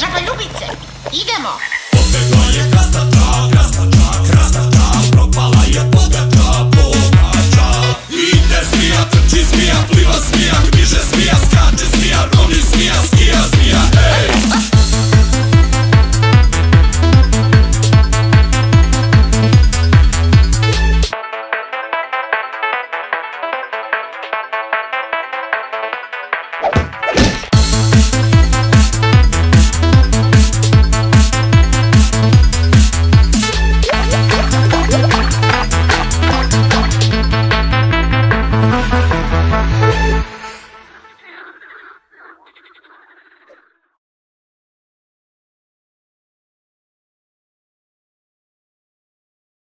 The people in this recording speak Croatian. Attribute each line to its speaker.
Speaker 1: žabaljubice. Idemo!
Speaker 2: Potegla je krasna čak, krasna čak,